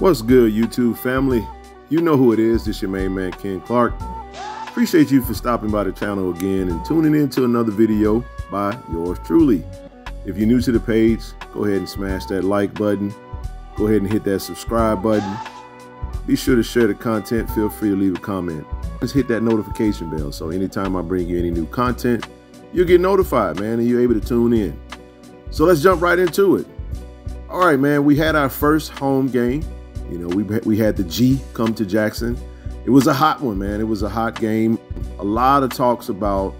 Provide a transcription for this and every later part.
What's good, YouTube family? You know who it is. This your main man, Ken Clark. Appreciate you for stopping by the channel again and tuning in to another video by yours truly. If you're new to the page, go ahead and smash that like button. Go ahead and hit that subscribe button. Be sure to share the content. Feel free to leave a comment. Just hit that notification bell so anytime I bring you any new content, you'll get notified, man, and you're able to tune in. So let's jump right into it. All right, man, we had our first home game. You know, we, we had the G come to Jackson. It was a hot one, man. It was a hot game. A lot of talks about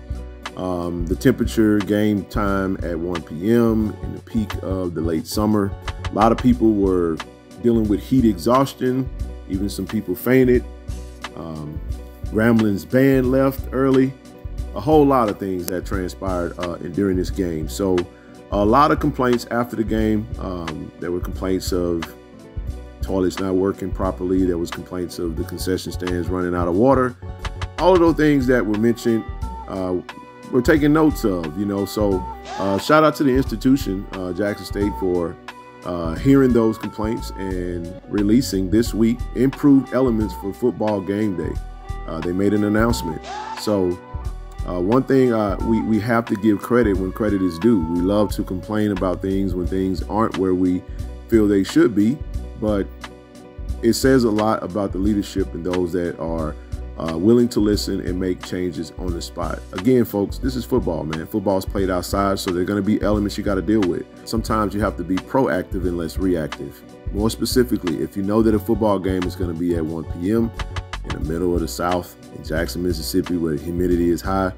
um, the temperature, game time at 1 p.m. in the peak of the late summer. A lot of people were dealing with heat exhaustion. Even some people fainted. Um, band left early. A whole lot of things that transpired uh, during this game. So a lot of complaints after the game. Um, there were complaints of toilets not working properly. There was complaints of the concession stands running out of water. All of those things that were mentioned, uh, we're taking notes of, you know. So uh, shout out to the institution, uh, Jackson State, for uh, hearing those complaints and releasing this week improved elements for football game day. Uh, they made an announcement. So uh, one thing uh, we, we have to give credit when credit is due. We love to complain about things when things aren't where we feel they should be, but it says a lot about the leadership and those that are uh, willing to listen and make changes on the spot. Again, folks, this is football, man. Football's played outside, so there are going to be elements you got to deal with. Sometimes you have to be proactive and less reactive. More specifically, if you know that a football game is going to be at 1 p.m. in the middle of the South in Jackson, Mississippi, where the humidity is high,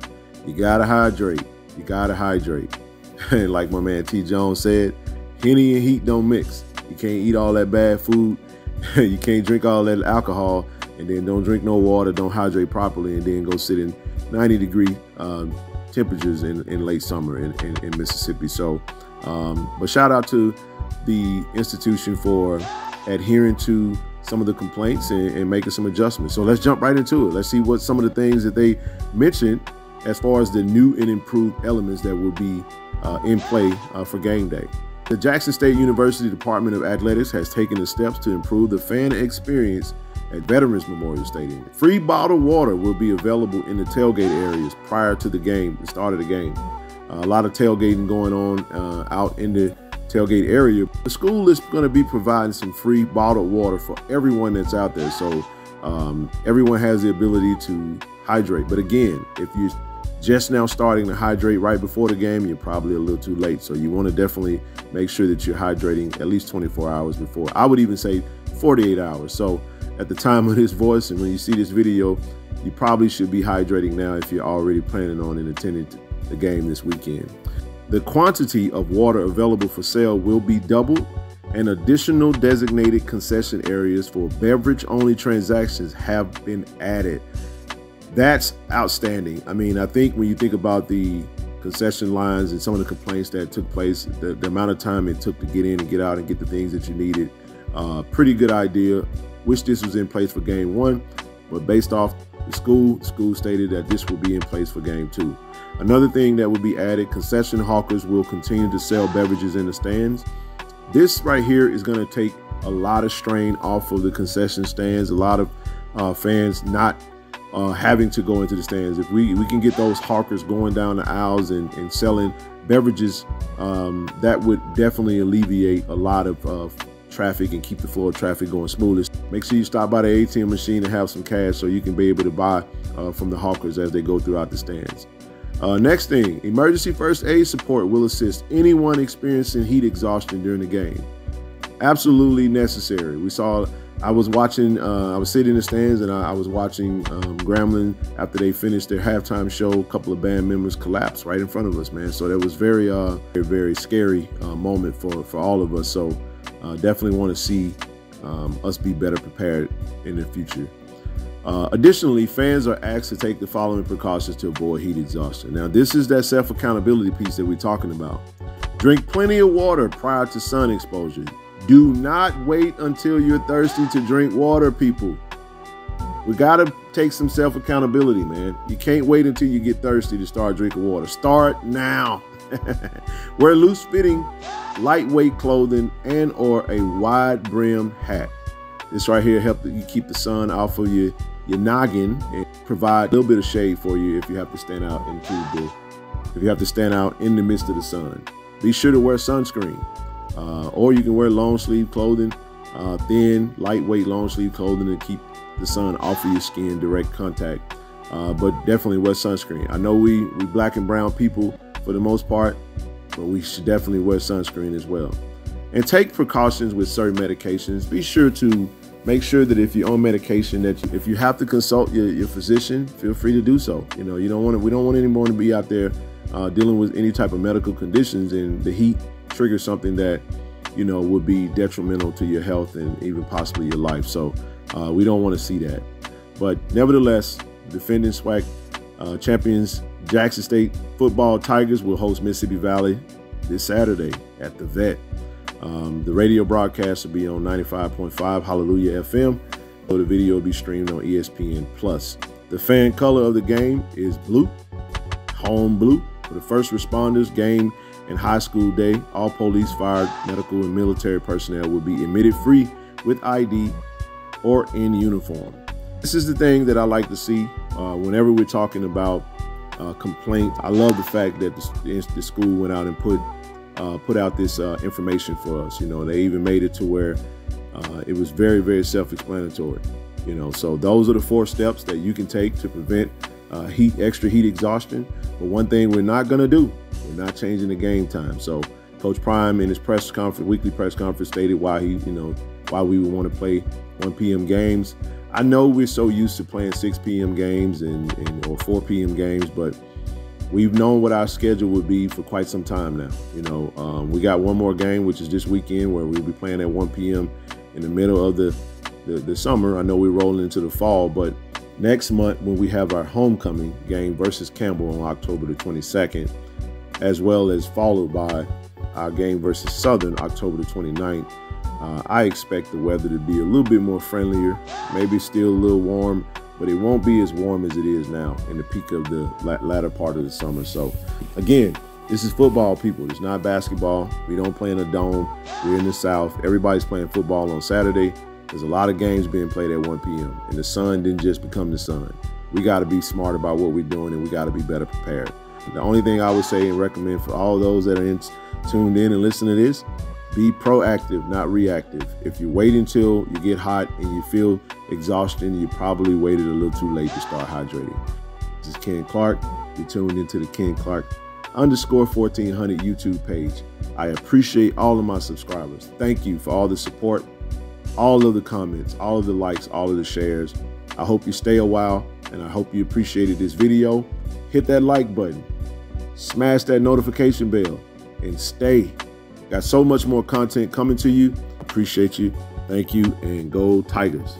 you got to hydrate. You got to hydrate. And like my man T. Jones said, Henny and heat don't mix. You can't eat all that bad food. you can't drink all that alcohol and then don't drink no water, don't hydrate properly, and then go sit in 90 degree um, temperatures in, in late summer in, in, in Mississippi. So, um, but shout out to the institution for adhering to some of the complaints and, and, making some adjustments. So let's jump right into it. Let's see what some of the things that they mentioned as far as the new and improved elements that will be uh, in play uh, for game day. The Jackson State University Department of Athletics has taken the steps to improve the fan experience at Veterans Memorial Stadium. Free bottled water will be available in the tailgate areas prior to the game, the start of the game. Uh, a lot of tailgating going on uh, out in the tailgate area. The school is going to be providing some free bottled water for everyone that's out there. So um, everyone has the ability to hydrate. But again, if you're just now starting to hydrate right before the game, you're probably a little too late. So you want to definitely make sure that you're hydrating at least 24 hours before. I would even say 48 hours. So at the time of this voice and when you see this video, you probably should be hydrating now if you're already planning on and attending the game this weekend. The quantity of water available for sale will be doubled and additional designated concession areas for beverage only transactions have been added. That's outstanding. I mean, I think when you think about the concession lines and some of the complaints that took place, the, the amount of time it took to get in and get out and get the things that you needed, uh, pretty good idea. Wish this was in place for game one, but based off the school, the school stated that this will be in place for game two. Another thing that will be added, concession hawkers will continue to sell beverages in the stands. This right here is going to take a lot of strain off of the concession stands. A lot of uh, fans not uh, having to go into the stands. If we, we can get those hawkers going down the aisles and, and selling beverages, um, that would definitely alleviate a lot of uh, traffic and keep the flow of traffic going smoothly. Make sure you stop by the ATM machine and have some cash so you can be able to buy uh, from the hawkers as they go throughout the stands. Uh, next thing, emergency first aid support will assist anyone experiencing heat exhaustion during the game. Absolutely necessary. We saw, I was watching, uh, I was sitting in the stands and I, I was watching um, Grambling after they finished their halftime show. A couple of band members collapsed right in front of us, man. So that was very, uh, very, very scary uh, moment for, for all of us. So uh, definitely want to see um, us be better prepared in the future. Uh, additionally, fans are asked to take the following precautions to avoid heat exhaustion. Now, this is that self accountability piece that we're talking about. Drink plenty of water prior to sun exposure. Do not wait until you're thirsty to drink water, people. We got to take some self accountability, man. You can't wait until you get thirsty to start drinking water. Start now. Wear loose fitting, lightweight clothing and or a wide brim hat. This right here help you keep the sun off of your, your noggin and provide a little bit of shade for you if you have to stand out into the if you have to stand out in the midst of the sun. Be sure to wear sunscreen. Uh, or you can wear long sleeve clothing, uh, thin, lightweight long sleeve clothing to keep the sun off of your skin, direct contact. Uh, but definitely wear sunscreen. I know we we black and brown people for the most part, but we should definitely wear sunscreen as well. And take precautions with certain medications. Be sure to make sure that if you're on medication that you, if you have to consult your, your physician, feel free to do so. You know, you don't want to, we don't want anyone to be out there uh, dealing with any type of medical conditions and the heat triggers something that, you know, would be detrimental to your health and even possibly your life. So uh, we don't want to see that. But nevertheless, defending SWAC uh, champions Jackson State football Tigers will host Mississippi Valley this Saturday at the Vet. Um, the radio broadcast will be on 95.5 Hallelujah FM. So the video will be streamed on ESPN Plus. The fan color of the game is blue, home blue. For the first responders, game and high school day, all police, fire, medical, and military personnel will be admitted free with ID or in uniform. This is the thing that I like to see uh, whenever we're talking about uh, complaints. I love the fact that the, the school went out and put uh, put out this uh, information for us. You know, they even made it to where uh, it was very, very self-explanatory. You know, so those are the four steps that you can take to prevent uh, heat, extra heat exhaustion. But one thing we're not going to do, we're not changing the game time. So Coach Prime in his press conference, weekly press conference, stated why he, you know, why we would want to play 1 p.m. games. I know we're so used to playing 6 p.m. games and, and or 4 p.m. games, but we've known what our schedule would be for quite some time now. You know, um, we got one more game, which is this weekend, where we'll be playing at 1 p.m. in the middle of the, the, the summer. I know we're rolling into the fall, but next month when we have our homecoming game versus Campbell on October the 22nd, as well as followed by our game versus Southern October the 29th. Uh, I expect the weather to be a little bit more friendlier, maybe still a little warm, but it won't be as warm as it is now in the peak of the latter part of the summer. So, again, this is football, people. It's not basketball. We don't play in a dome. We're in the South. Everybody's playing football on Saturday. There's a lot of games being played at 1 p.m. And the sun didn't just become the sun. We got to be smart about what we're doing and we got to be better prepared. The only thing I would say and recommend for all those that are in, tuned in and listen to this be proactive, not reactive. If you wait until you get hot and you feel exhaustion, you probably waited a little too late to start hydrating. This is Ken Clark. You're tuned into the Ken Clark underscore 1400 YouTube page. I appreciate all of my subscribers. Thank you for all the support, all of the comments, all of the likes, all of the shares. I hope you stay a while and I hope you appreciated this video. Hit that like button, smash that notification bell, and stay Got so much more content coming to you. Appreciate you. Thank you and go Tigers.